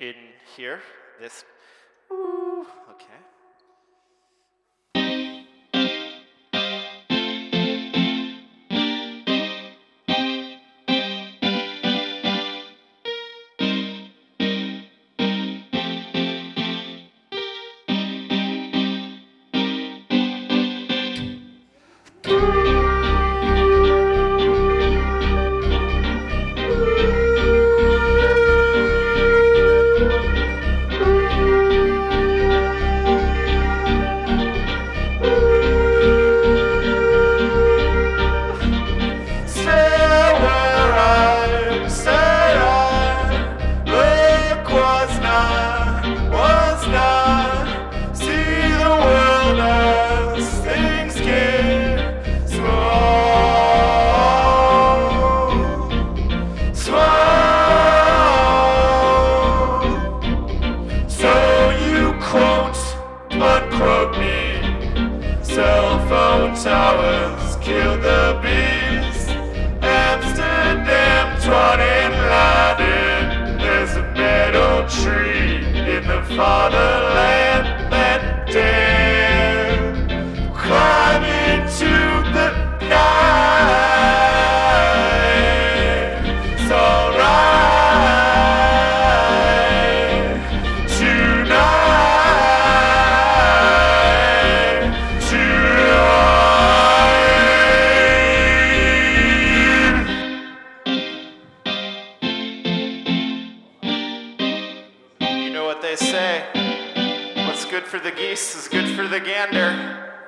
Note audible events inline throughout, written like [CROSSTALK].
in here, this, okay. Mother. they say. What's good for the geese is good for the gander.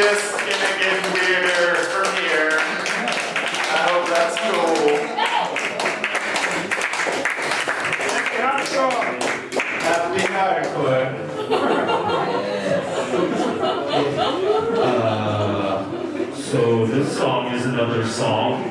just gonna get weirder from here. I hope that's cool. Happy hardcore. uh, so this song is another song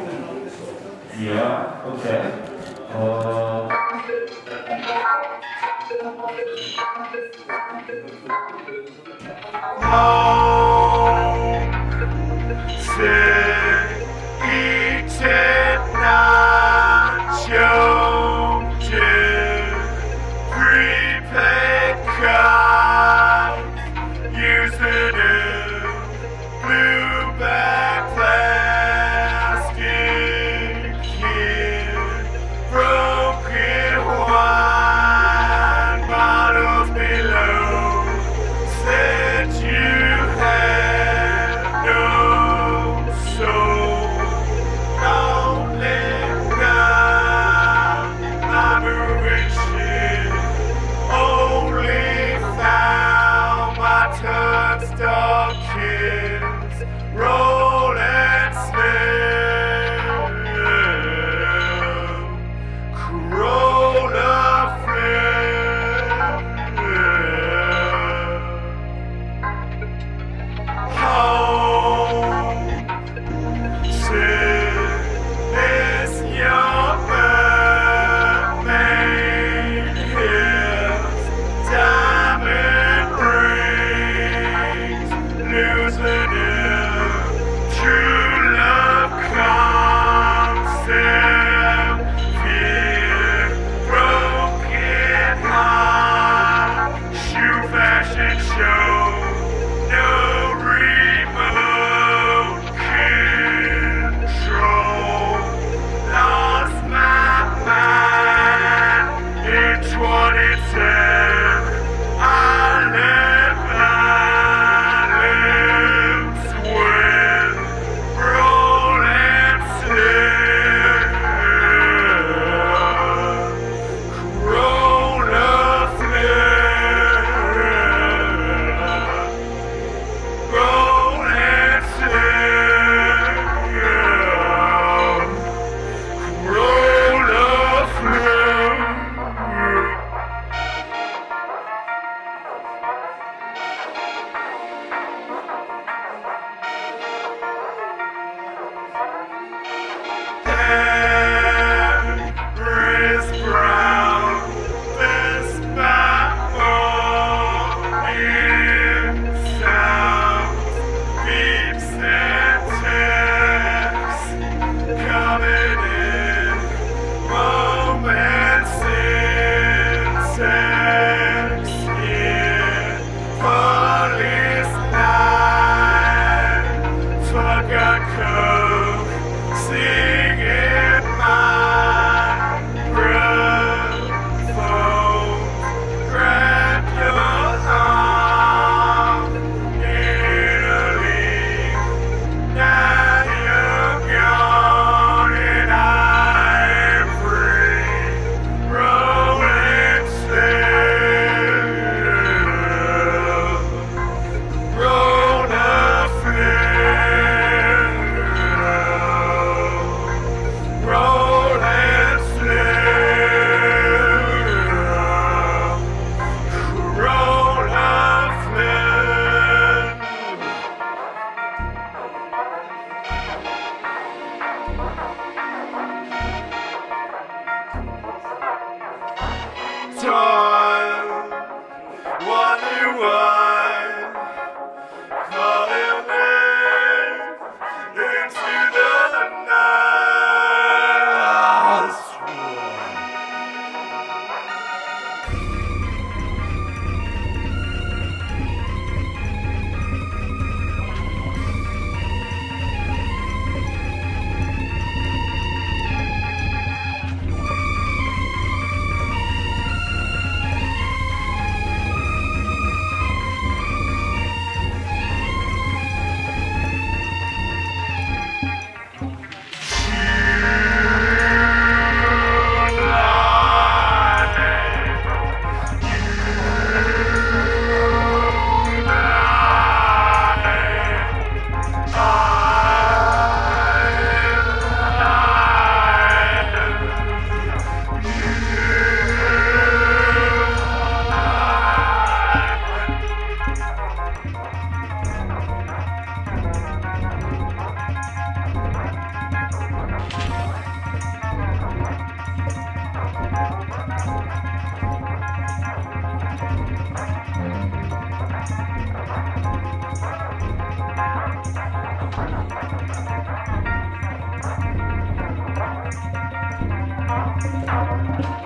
Thank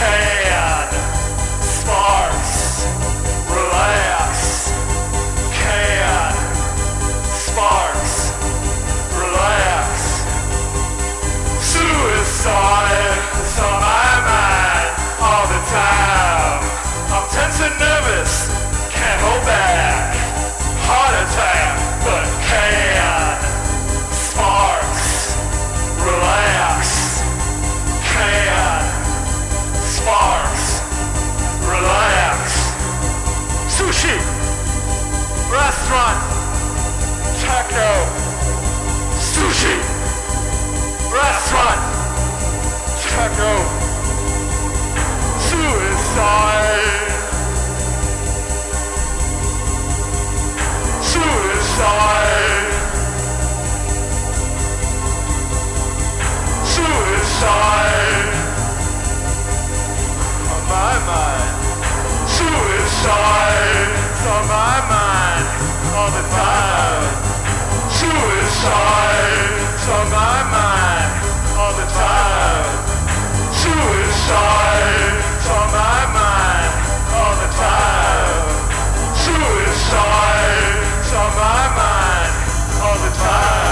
but Suicide. Suicide. On my mind. Suicide. On my mind. All the time. Suicide. On my mind. All the time. Suicide. Suicide's on my mind all the time.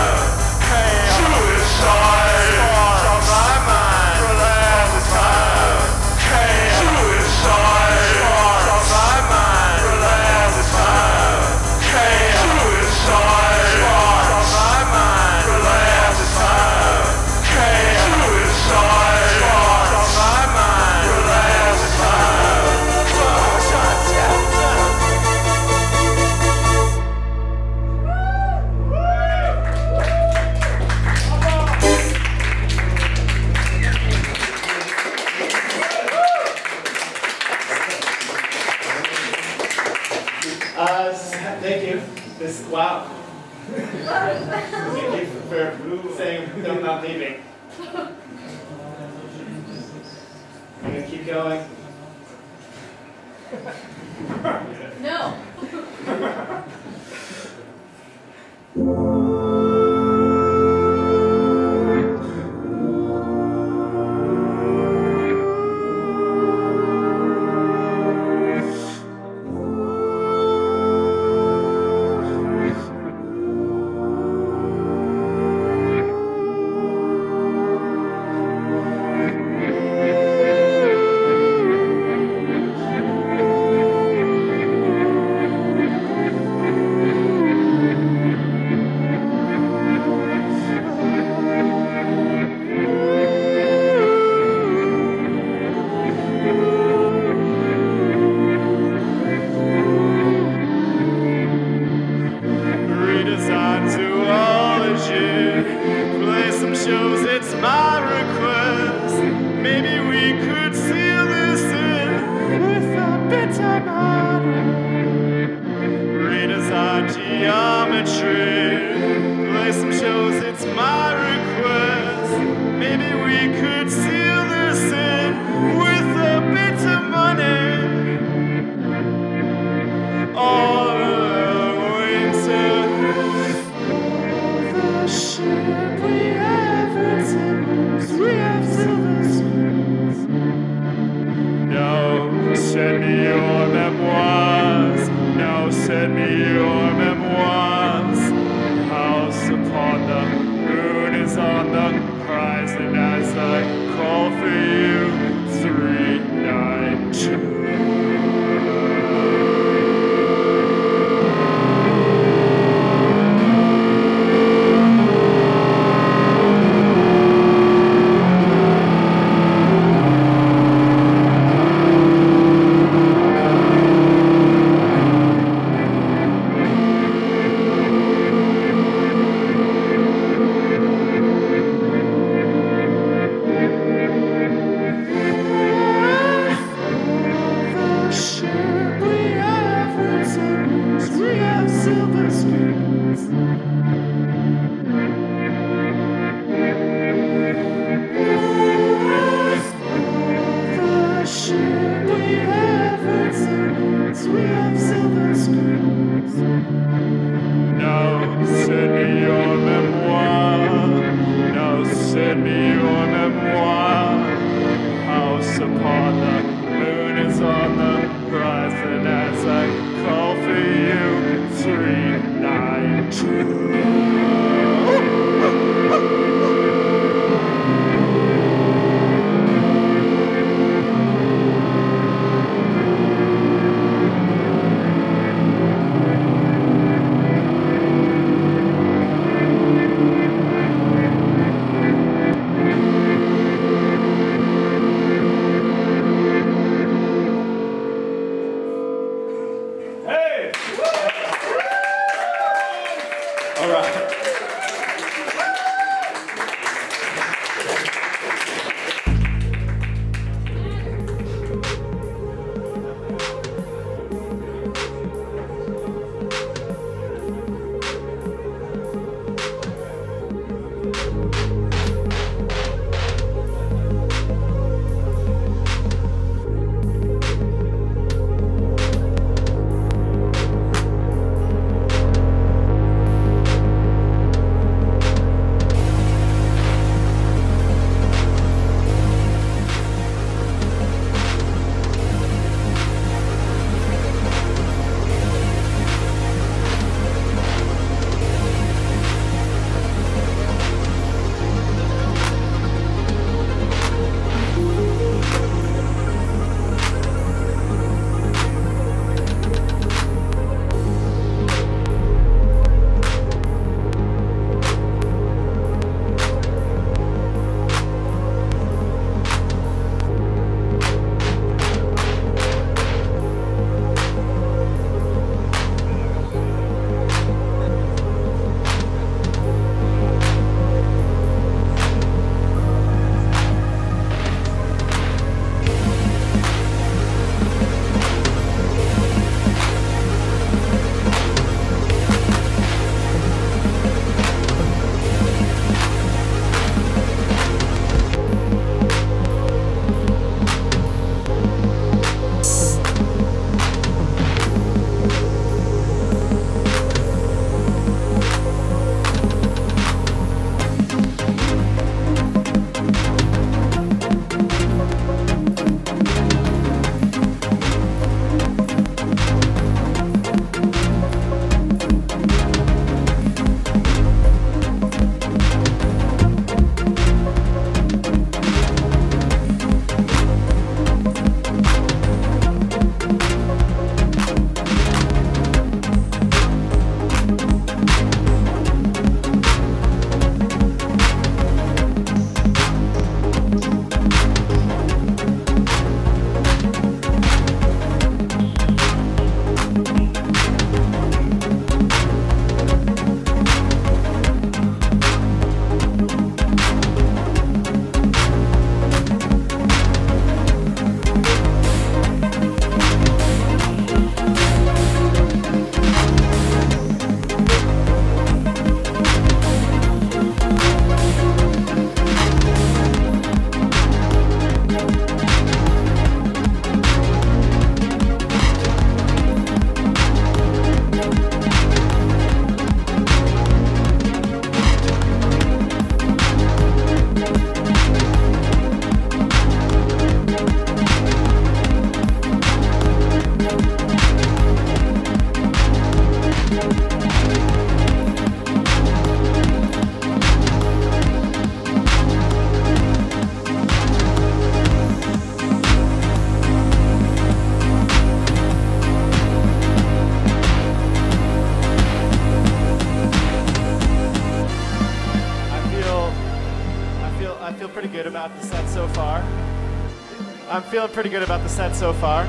Set so far.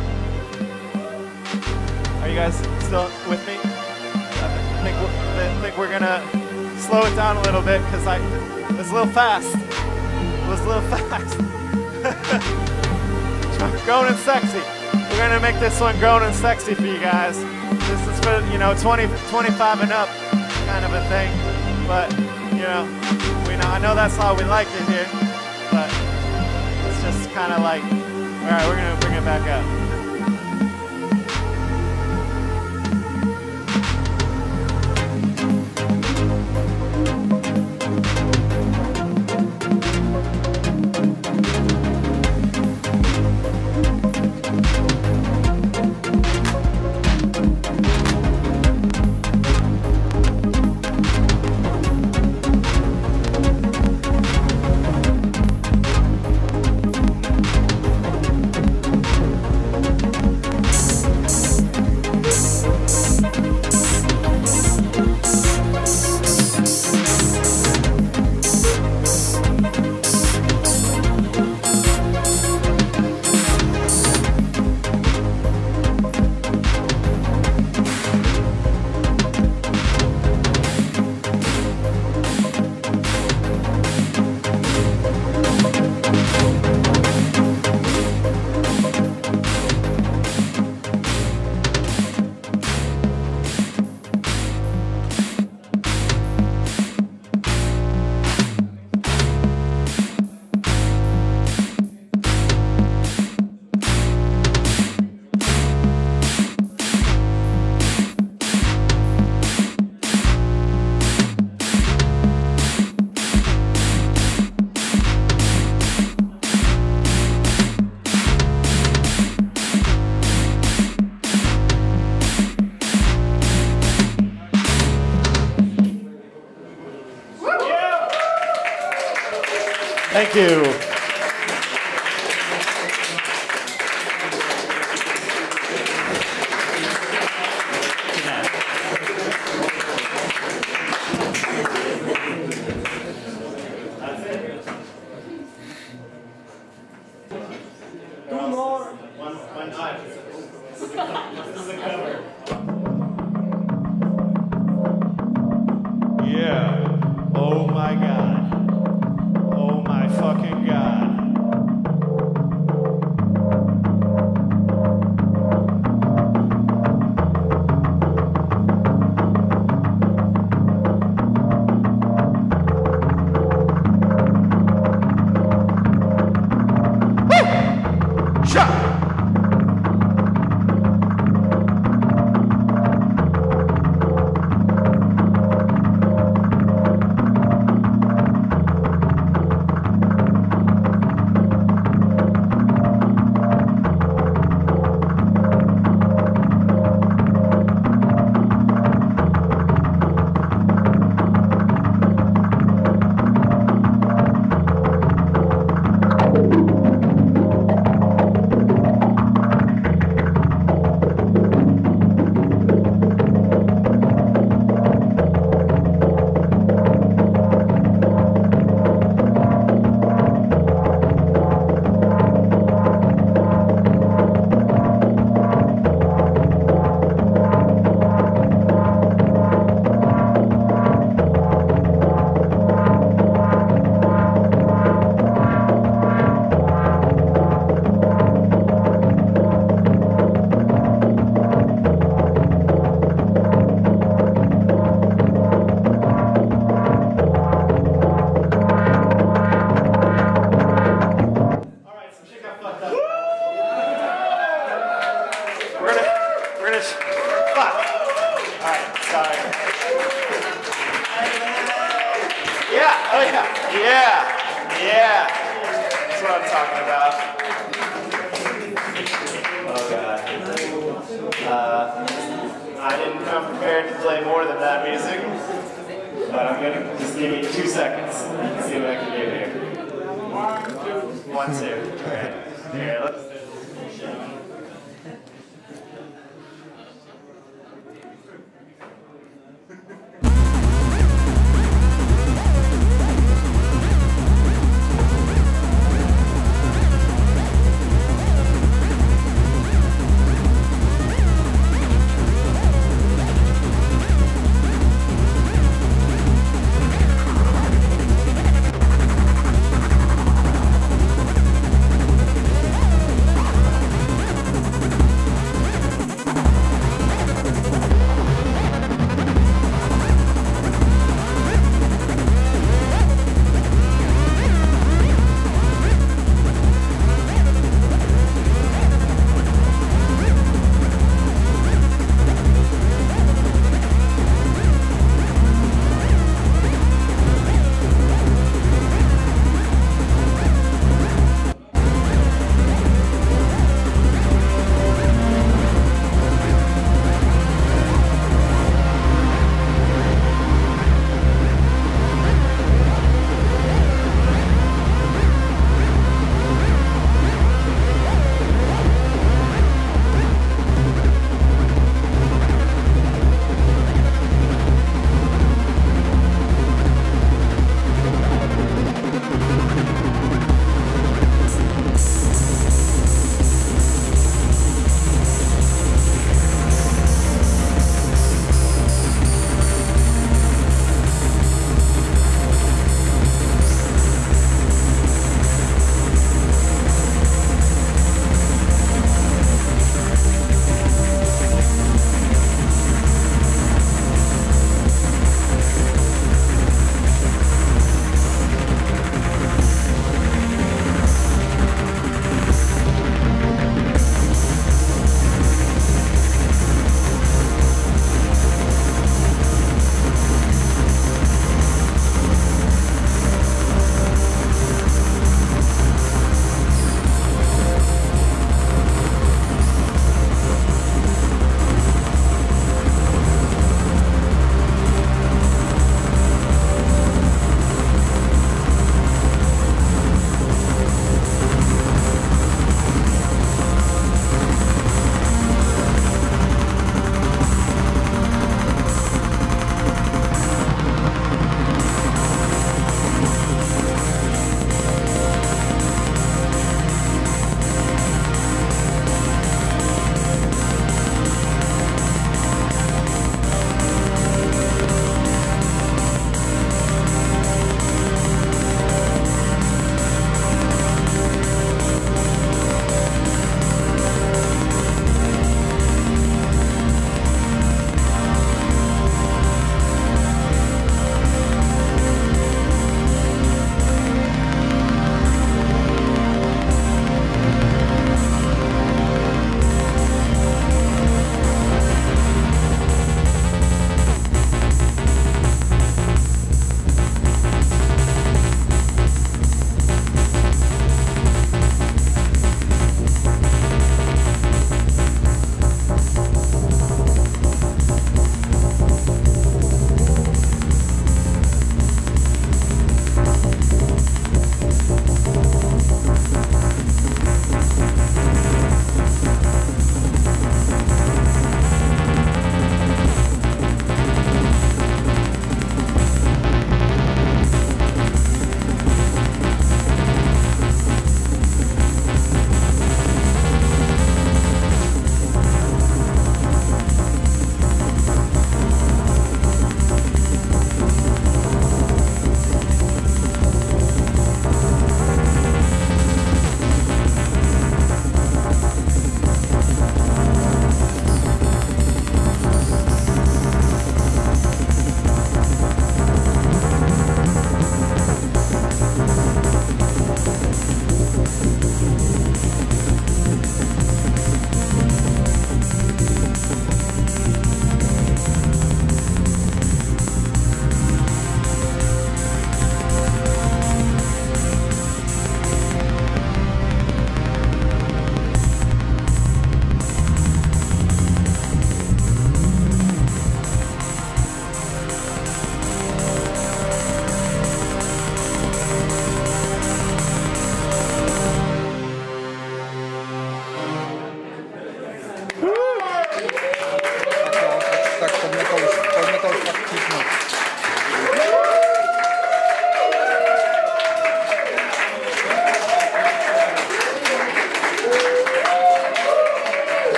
Are you guys still with me? I think we're, I think we're gonna slow it down a little bit because I it was a little fast. It was a little [LAUGHS] fast. [LAUGHS] grown and sexy. We're gonna make this one grown and sexy for you guys. This is for you know 20, 25 and up kind of a thing. But you know, we know I know that's how we like it here. But it's just kind of like, all right, we're gonna bring it back up.